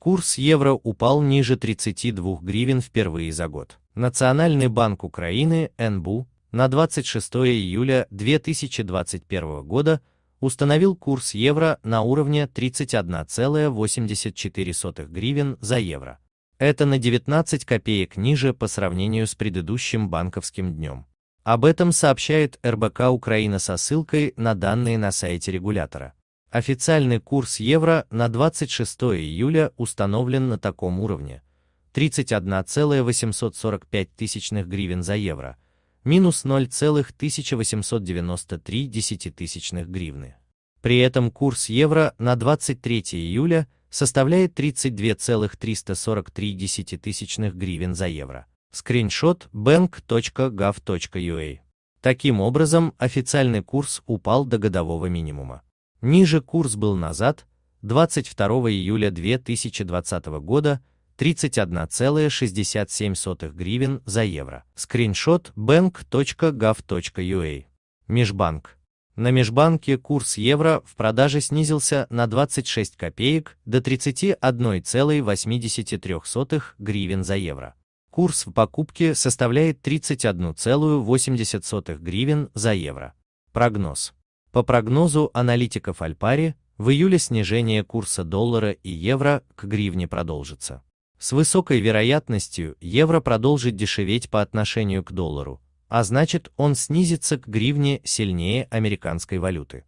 Курс евро упал ниже 32 гривен впервые за год. Национальный банк Украины, НБУ, на 26 июля 2021 года установил курс евро на уровне 31,84 гривен за евро. Это на 19 копеек ниже по сравнению с предыдущим банковским днем. Об этом сообщает РБК Украина со ссылкой на данные на сайте регулятора. Официальный курс евро на 26 июля установлен на таком уровне 31,845 тысячных гривен за евро, минус 0,1893 десятитысячных гривны. При этом курс евро на 23 июля составляет 32,343 десятитысячных гривен за евро. Скриншот bank.gov.ua. Таким образом, официальный курс упал до годового минимума. Ниже курс был назад, 22 июля 2020 года 31,67 гривен за евро. Скриншот bank.gov.ua. Межбанк. На межбанке курс евро в продаже снизился на 26 копеек до 31,83 гривен за евро. Курс в покупке составляет 31,80 гривен за евро. Прогноз. По прогнозу аналитиков Альпари, в июле снижение курса доллара и евро к гривне продолжится. С высокой вероятностью евро продолжит дешеветь по отношению к доллару, а значит он снизится к гривне сильнее американской валюты.